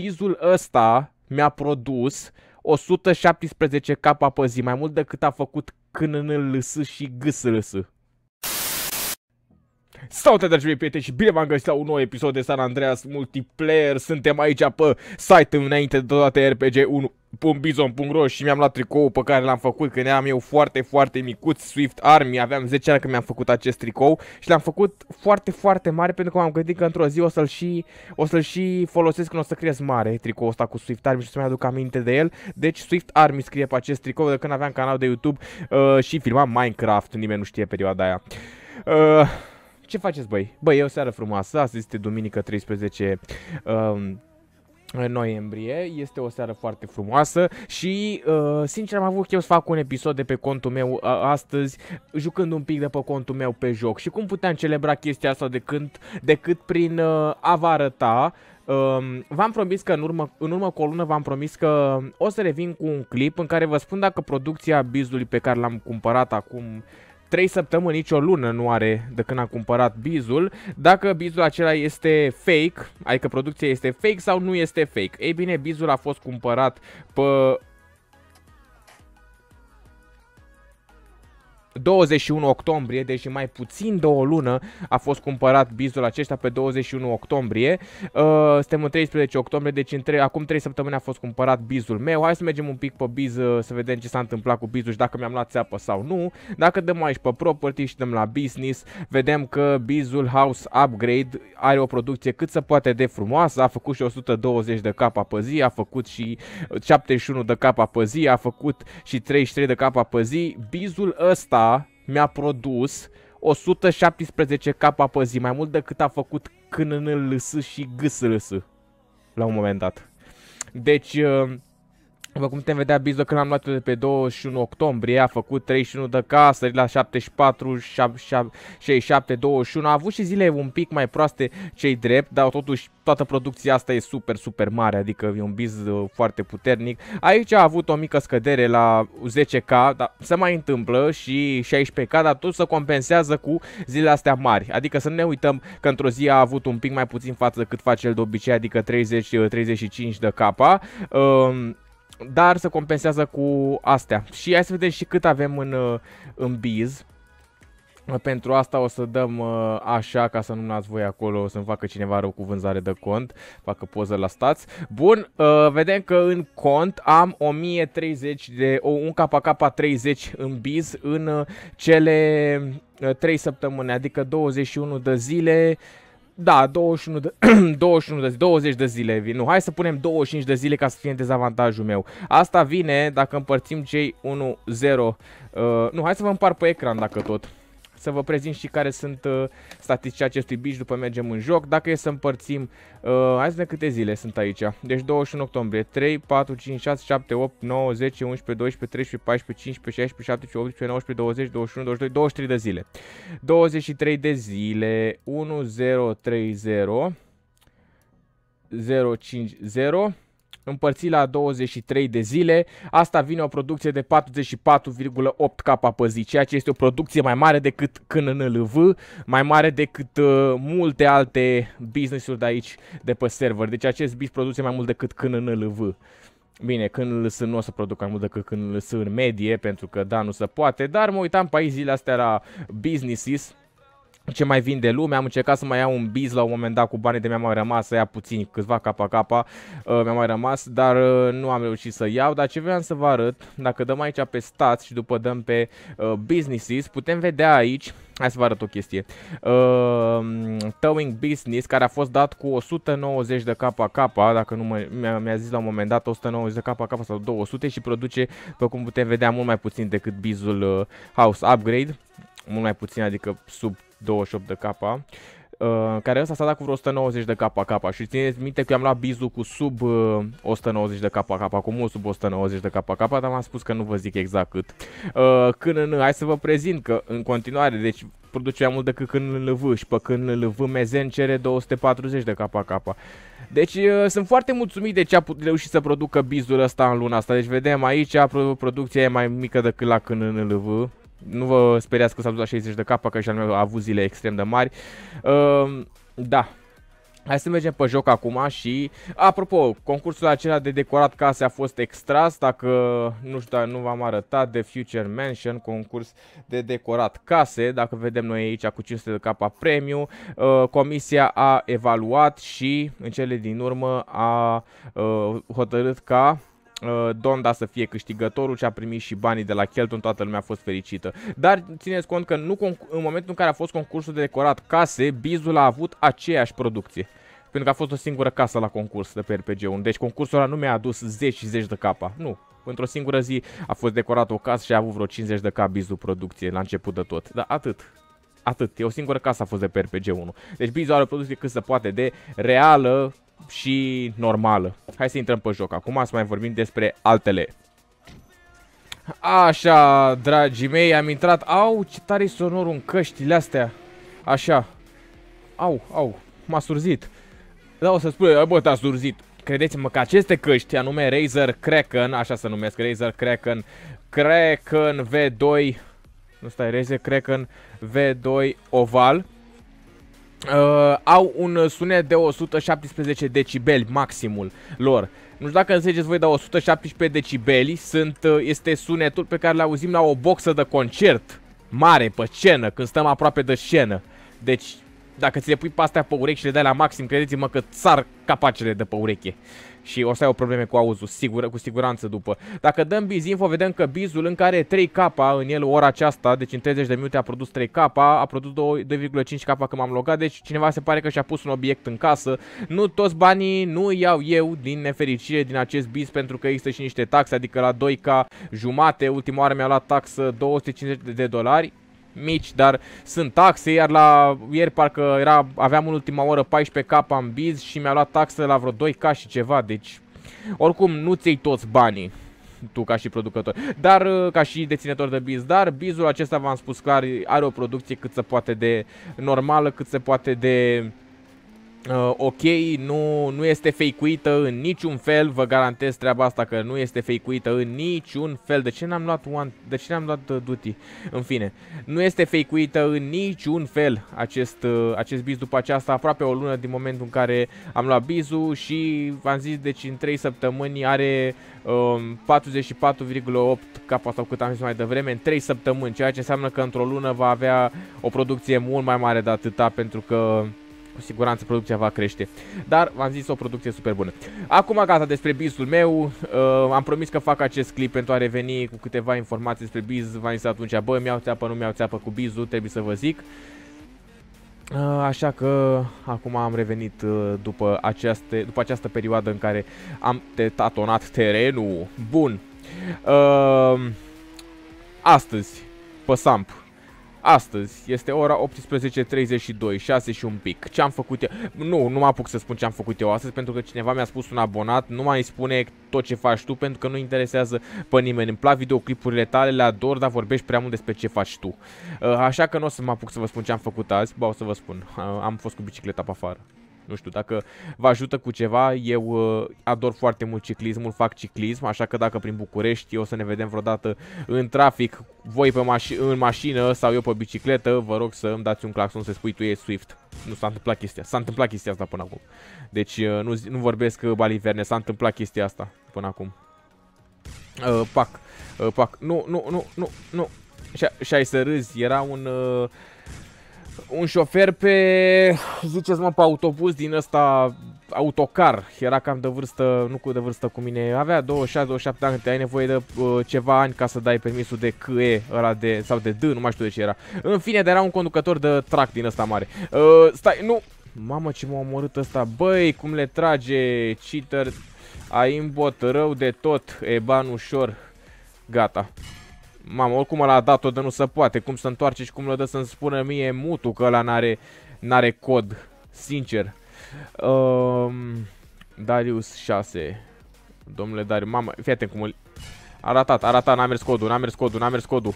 Bizul ăsta mi-a produs 117 capa pe zi, mai mult decât a făcut CNNLS și GSRS. Salutare dragi prieteni și bine v-am găsit la un nou episod de San Andreas Multiplayer Suntem aici pe site înainte de toate RPG 1 .bizon.ro și mi-am luat tricou pe care l-am făcut când eram eu foarte, foarte micuț, Swift Army, aveam 10 ani când mi-am făcut acest tricou și l-am făcut foarte, foarte mare pentru că m-am gândit că într-o zi o să-l și, o să și folosesc când o să cresc mare tricoul ăsta cu Swift Army și să-mi aduc aminte de el. Deci Swift Army scrie pe acest tricou de când aveam canal de YouTube uh, și filmam Minecraft, nimeni nu știe perioada aia. Uh, ce faceți, băi? Băi, e o seară frumoasă, astăzi este duminică 13 um, noiembrie, este o seară foarte frumoasă și uh, sincer am avut eu să fac un episod de pe contul meu uh, astăzi, jucând un pic de pe contul meu pe joc și cum puteam celebra chestia asta decât, decât prin uh, a vă arăta Um, v-am promis că în urmă, în urmă cu o lună v-am promis că o să revin cu un clip în care vă spun dacă producția bizului pe care l-am cumpărat acum 3 săptămâni, nici o lună nu are de când a cumpărat bizul, dacă bizul acela este fake, adică producția este fake sau nu este fake. Ei bine, bizul a fost cumpărat pe 21 octombrie, deci mai puțin de o lună a fost cumpărat bizul acesta pe 21 octombrie. Uh, suntem în 13 octombrie, deci în 3, acum 3 săptămâni a fost cumpărat bizul meu. Hai să mergem un pic pe biz uh, să vedem ce s-a întâmplat cu bizul și dacă mi-am luat țeapă sau nu. Dacă dăm aici pe property și dăm la business, vedem că bizul House Upgrade are o producție cât se poate de frumoasă, a făcut și 120 de capa pe zi, a făcut și 71 de capa pe zi, a făcut și 33 de capa pe zi. Bizul ăsta mi-a produs 117 capa pe zi, mai mult decât a făcut CNNLS și GSRS la un moment dat. Deci, uh, după cum putem vedea, Bizo când am luat de pe 21 octombrie a făcut 31 de casă, la 74, 67, 21. A avut și zile un pic mai proaste cei drept, dar totuși toată producția asta e super, super mare, adică e un biz uh, foarte puternic. Aici a avut o mică scădere la 10k, dar se mai întâmplă și 16k, dar tot se compensează cu zilele astea mari. Adică să nu ne uităm că într-o zi a avut un pic mai puțin față cât face el de obicei, adică 30-35 de capa. Um, dar se compensează cu astea. Și hai să vedem și cât avem în, uh, în biz. Pentru asta o să dăm uh, așa, ca să nu nați voi acolo, o să-mi facă cineva rău cu vânzare de cont, facă poză la stați. Bun, uh, vedem că în cont am 1030 de, o, un KK30 în biz în cele 3 săptămâni, adică 21 de zile, da, 21 de, 21 de 20 de zile vin. Nu, hai să punem 25 de zile ca să fie în dezavantajul meu. Asta vine dacă împărțim cei 1, 0. Uh, nu, hai să vă împart pe ecran dacă tot să vă prezint și care sunt uh, statisticile acestui bici după mergem în joc. Dacă e să împărțim, uh, hai să vedem câte zile sunt aici. Deci 21 octombrie, 3, 4, 5, 6, 7, 8, 9, 10, 11, 12, 13, 14, 15, 16, 17, 18, 19, 20, 21, 22, 23 de zile. 23 de zile, 1, 0, 3, 0, 0, 5, 0 împărțit la 23 de zile, asta vine o producție de 44,8 capa pe zi, ceea ce este o producție mai mare decât CNNLV, mai mare decât uh, multe alte business-uri de aici, de pe server. Deci acest bis produce mai mult decât CNNLV. Bine, când îl nu o să produc mai mult decât când îl în medie, pentru că da, nu se poate, dar mă uitam pe aici zilele astea la businesses, ce mai vinde lume, am încercat să mai iau un biz la un moment dat cu banii de mi-a mai rămas, să ia puțin, câțiva capa-capa, uh, mi-a mai rămas, dar uh, nu am reușit să iau, dar ce vreau să vă arăt, dacă dăm aici pe stats și după dăm pe uh, businesses, putem vedea aici, hai să vă arăt o chestie, uh, Towing Business, care a fost dat cu 190 de KK, dacă nu mi-a mi zis la un moment dat 190 de KK sau 200 și produce, pe cum putem vedea, mult mai puțin decât bizul uh, House Upgrade, mult mai puțin, adică sub 28 de capa. Uh, care ăsta s-a dat cu vreo 190 de capa capa și țineți minte că am luat bizul cu sub uh, 190 de capa capa, cu mult sub 190 de capa capa, dar m-am spus că nu vă zic exact cât. Uh, când în, hai să vă prezint că în continuare, deci produce mai mult decât când în LV și pe când în LV Mezen cere 240 de capa capa. Deci uh, sunt foarte mulțumit de ce a reușit să producă bizul ăsta în luna asta. Deci vedem aici producția e mai mică decât la când în LV nu vă speriați că s-a dus la 60 de capa, că și al meu a avut zile extrem de mari. Uh, da, Hai să mergem pe joc acum și, apropo, concursul acela de decorat case a fost extras, dacă nu știu, nu v-am arătat, de Future Mansion, concurs de decorat case, dacă vedem noi aici cu 500 de capa premiu, uh, comisia a evaluat și în cele din urmă a uh, hotărât ca uh, Donda să fie câștigătorul și a primit și banii de la Kelton, toată lumea a fost fericită. Dar țineți cont că nu în momentul în care a fost concursul de decorat case, Bizul a avut aceeași producție. Pentru că a fost o singură casă la concurs de pe RPG1. Deci concursul ăla nu mi-a adus zeci și zeci de capa. Nu. Într-o singură zi a fost decorată o casă și a avut vreo 50 de cap bizul producție la început de tot. Dar atât. Atât. E o singură casă a fost de pe RPG1. Deci bizul are o producție cât se poate de reală și normală. Hai să intrăm pe joc. Acum să mai vorbim despre altele. Așa, dragii mei, am intrat... Au, ce tare sonorul în căștile astea. Așa. Au, au, m-a surzit. Da, o să spune, bă, te-a surzit. Credeți-mă că aceste căști, anume Razer Kraken, așa se numesc, Razer Kraken, Kraken V2, nu stai, Razer Kraken V2 Oval, uh, au un sunet de 117 decibeli maximul lor. Nu știu dacă înțelegeți voi, dar 117 decibeli sunt, uh, este sunetul pe care l auzim la o boxă de concert mare, pe scenă, când stăm aproape de scenă. Deci dacă ți le pui pe astea pe urechi și le dai la maxim, credeți-mă că țar capacele de pe ureche. Și o să ai o probleme cu auzul, sigur, cu siguranță după. Dacă dăm bizinfo, vedem că bizul încă are 3K în el ora aceasta, deci în 30 de minute a produs 3K, a produs 2,5K când m-am logat, deci cineva se pare că și-a pus un obiect în casă. Nu toți banii nu iau eu din nefericire din acest biz pentru că există și niște taxe, adică la 2K jumate, ultima oară mi-a luat taxă 250 de dolari, mici, dar sunt taxe, iar la ieri parcă era, aveam în ultima oră 14k în biz și mi-a luat taxe la vreo 2k și ceva, deci oricum nu-ți iei toți banii tu ca și producător, dar ca și deținător de biz, dar bizul acesta v-am spus clar are o producție cât se poate de normală, cât se poate de Uh, ok, nu, nu este fake-uită în niciun fel, vă garantez treaba asta că nu este fake-uită în niciun fel. De ce n-am luat one, de ce n-am luat uh, duty? În fine, nu este fake-uită în niciun fel acest, uh, acest biz după aceasta, aproape o lună din momentul în care am luat bizul și v-am zis, deci în 3 săptămâni are um, 44,8 capa sau cât am zis mai devreme, în 3 săptămâni, ceea ce înseamnă că într-o lună va avea o producție mult mai mare de atâta pentru că cu siguranță producția va crește. Dar v-am zis o producție super bună. Acum gata despre bizul meu. Uh, am promis că fac acest clip pentru a reveni cu câteva informații despre biz. V-am zis atunci, bă, mi-au țeapă, nu mi-au țeapă cu bizul, trebuie să vă zic. Uh, așa că acum am revenit uh, după, aceaste, după această perioadă în care am tatonat terenul. Bun. Uh, astăzi, pe Samp, Astăzi este ora 18.32, 6 și un pic. Ce am făcut eu? Nu, nu mă apuc să spun ce am făcut eu astăzi pentru că cineva mi-a spus un abonat, nu mai spune tot ce faci tu pentru că nu interesează pe nimeni. Îmi plac videoclipurile tale, le ador, dar vorbești prea mult despre ce faci tu. Uh, așa că nu o să mă apuc să vă spun ce am făcut azi, ba o să vă spun. Uh, am fost cu bicicleta pe afară. Nu știu, dacă vă ajută cu ceva, eu uh, ador foarte mult ciclismul, fac ciclism, așa că dacă prin București o să ne vedem vreodată în trafic, voi pe maș în mașină sau eu pe bicicletă, vă rog să îmi dați un claxon să spui tu e Swift. Nu s-a întâmplat chestia, s-a întâmplat chestia asta până acum. Deci uh, nu, nu vorbesc uh, baliverne, s-a întâmplat chestia asta până acum. Uh, pac, uh, pac, nu, nu, nu, nu, nu. Și ai să râzi, era un... Uh, un șofer pe, ziceți mă, pe autobuz din ăsta autocar. Era cam de vârstă, nu cu de vârstă cu mine, avea 26-27 ani, ai nevoie de uh, ceva ani ca să dai permisul de CE, ăla de, sau de D, nu mai știu de ce era. În fine, dar era un conducător de trac din ăsta mare. Uh, stai, nu, mamă ce m-a omorât ăsta, băi, cum le trage, cheater, ai îmbot rău de tot, e ban ușor, gata. Mamă, oricum ăla a dat-o de nu se poate. Cum să întoarce și cum le dă să-mi spună mie mutu că ăla n-are n-are cod. Sincer. Um, Darius 6. Domnule Darius, mamă, fii atent cum îl... A ratat, a ratat, n-a mers codul, n-a mers codul, n-a mers codul.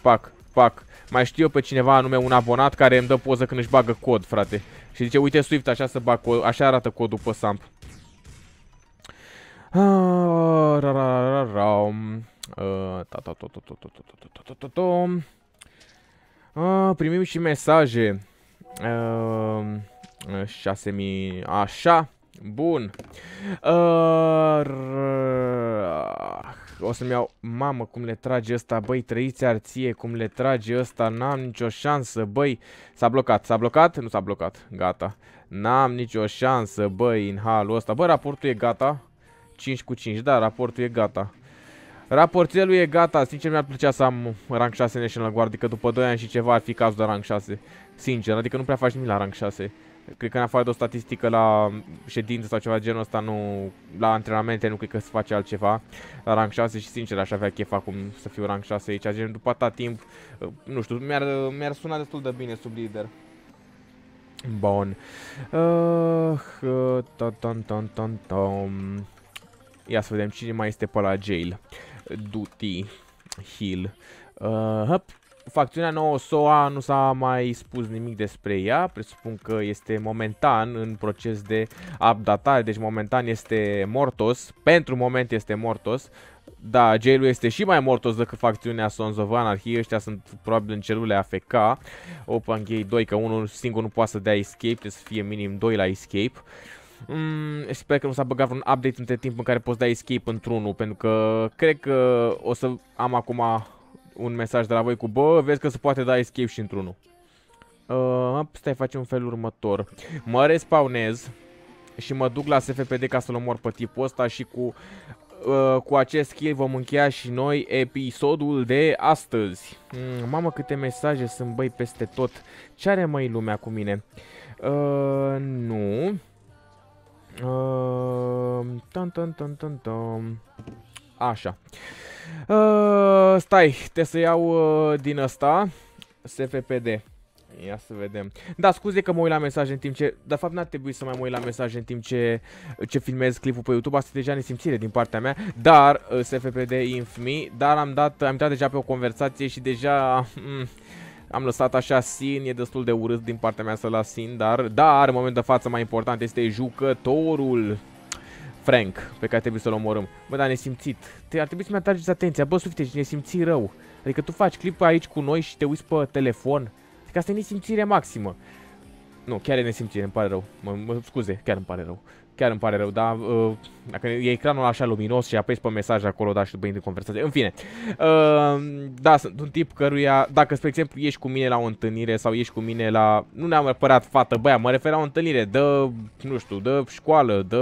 Pac, pac. Mai știu eu pe cineva anume un abonat care îmi dă poză când își bagă cod, frate. Și zice, uite Swift, așa să bag cod, așa arată codul pe Samp. Ah, ra, ra, ra, ra, Primim și mesaje. 6000, așa. Bun. Uh, o să-mi iau... Mamă, cum le trage ăsta, băi, trăiți arție, cum le trage ăsta, n-am nicio șansă, băi. S-a blocat, s-a blocat? Nu s-a blocat, gata. N-am nicio șansă, băi, în halul ăsta. Bă, raportul e gata. 5 cu 5, da, raportul e gata. Raportelul e gata, sincer mi-ar plăcea să am rank 6 National Guard, adică după 2 ani și ceva ar fi cazul de rank 6. Sincer, adică nu prea faci nimic la rank 6. Cred că în afară de o statistică la ședință sau ceva genul ăsta, nu, la antrenamente nu cred că se face altceva la rank 6 și sincer aș avea chef acum să fiu rank 6 aici, gen după atâta timp, nu știu, mi-ar mi, suna destul de bine sub lider. Bun. Uh, Ia să vedem cine mai este pe la jail. Duty Hill. Uh, facțiunea nouă SOA nu s-a mai spus nimic despre ea, presupun că este momentan în proces de updatare, deci momentan este Mortos, pentru moment este Mortos, da, jail este și mai mortos decât facțiunea Sons of Anarchy, ăștia sunt probabil în celule AFK, Open Gate 2, că unul singur nu poate să dea escape, trebuie să fie minim 2 la escape. Mm, sper că nu s-a băgat un update între timp în care poți da escape într-unul, pentru că cred că o să am acum un mesaj de la voi cu Bă, vezi că se poate da escape și într-unul. Uh, stai, facem un fel următor. Mă respawnez și mă duc la SFPD ca să-l omor pe tipul ăsta și cu, uh, cu acest skill vom încheia și noi episodul de astăzi. Mm, mamă, câte mesaje sunt, băi, peste tot. Ce are, măi, lumea cu mine? Uh, nu. Uh, tan, tan, tan, tan, tan. Așa. Uh, stai, te să iau uh, din asta. SFPD. Ia să vedem. Da, scuze că mă uit la mesaje în timp ce... De fapt, n-ar trebui să mai mă uit la mesaje în timp ce, ce filmez clipul pe YouTube. Asta e deja nesimțire din partea mea. Dar, uh, SFPD infmi, dar am dat, am dat deja pe o conversație și deja... Mm, am lăsat așa sin, e destul de urât din partea mea să las sin, dar, dar, în momentul de față mai important este jucătorul. Frank, pe care trebuie să-l omorâm. Bă, dar nesimțit. Te, ar trebui să-mi atrageți atenția. Bă, sufite, ești nesimțit rău. Adică tu faci clipul aici cu noi și te uiți pe telefon. Adică asta e nesimțire maximă. Nu, chiar e nesimțire, îmi pare rău. Mă, mă scuze, chiar îmi pare rău. Chiar îmi pare rău, dar uh, dacă e ecranul așa luminos și apesi pe mesaj acolo, da, și după intri în conversație. În fine, uh, da, sunt un tip căruia, dacă, spre exemplu, ești cu mine la o întâlnire sau ești cu mine la, nu neapărat fată, băia, mă refer la o întâlnire de, nu știu, de școală, de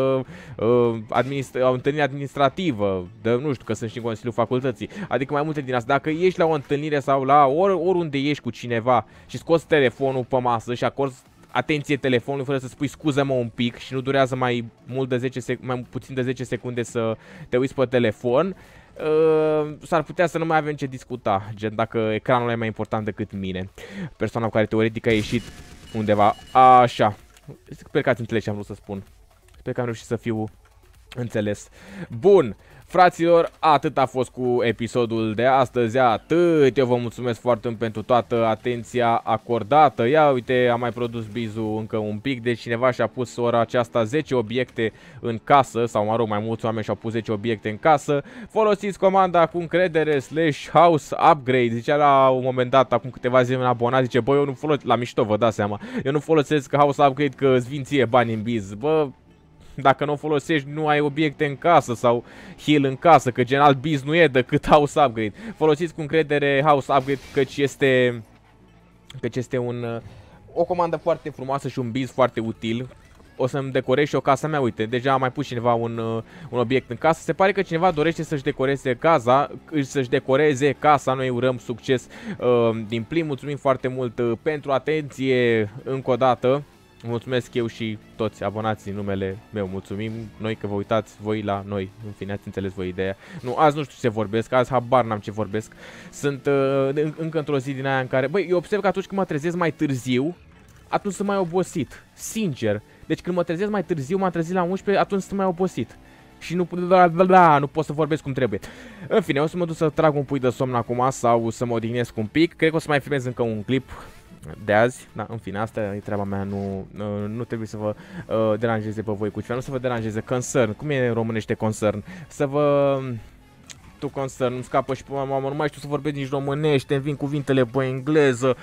uh, administ o întâlnire administrativă, de, nu știu, că sunt și în Consiliul Facultății, adică mai multe din asta. Dacă ești la o întâlnire sau la or, oriunde ești cu cineva și scoți telefonul pe masă și acorzi atenție telefonului fără să spui scuză-mă un pic și nu durează mai mult de 10 sec mai puțin de 10 secunde să te uiți pe telefon, uh, s-ar putea să nu mai avem ce discuta, gen dacă ecranul e mai important decât mine. Persoana cu care teoretic a ieșit undeva așa. Sper că ați înțeles ce am vrut să spun. Sper că am reușit să fiu înțeles. Bun. Fraților, atât a fost cu episodul de astăzi, atât. Eu vă mulțumesc foarte mult pentru toată atenția acordată. Ia uite, am mai produs Bizu încă un pic, deci cineva și-a pus ora aceasta 10 obiecte în casă, sau mă rog, mai mulți oameni și-au pus 10 obiecte în casă. Folosiți comanda cu încredere slash house upgrade. Zicea la un moment dat, acum câteva zile un abonat, zice, bă, eu nu folosesc, la mișto vă dați seama, eu nu folosesc house upgrade că îți vin ție bani în biz. Bă, dacă nu o folosești, nu ai obiecte în casă sau heal în casă, că general biz nu e decât house upgrade. Folosiți cu încredere house upgrade, căci este, căci este un, o comandă foarte frumoasă și un biz foarte util. O să-mi decorez și o casă mea, uite, deja a mai pus cineva un, un obiect în casă. Se pare că cineva dorește să-și decoreze casa, să-și decoreze casa, noi urăm succes uh, din plin. Mulțumim foarte mult uh, pentru atenție încă o dată. Mulțumesc eu și toți abonații în numele meu. Mulțumim noi că vă uitați voi la noi. În fine, ați înțeles voi ideea. Nu, azi nu știu ce vorbesc, azi habar n-am ce vorbesc. Sunt uh, încă într-o zi din aia în care... Băi, eu observ că atunci când mă trezesc mai târziu, atunci sunt mai obosit. Sincer. Deci când mă trezesc mai târziu, m-am trezit la 11, atunci sunt mai obosit. Și nu, da, da, da, nu pot să vorbesc cum trebuie. În fine, o să mă duc să trag un pui de somn acum sau să mă odihnesc un pic. Cred că o să mai filmez încă un clip de azi, da, în fine, asta e treaba mea, nu, nu, nu trebuie să vă uh, deranjeze pe voi cu ceva, nu să vă deranjeze, concern, cum e în românește concern, să vă tu concern, nu scapă și pe mamă, nu mai știu să vorbesc nici românește, îmi vin cuvintele pe engleză,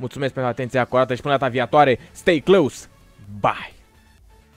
Mulțumesc pentru atenția acordată și până data viitoare, stay close! Bye!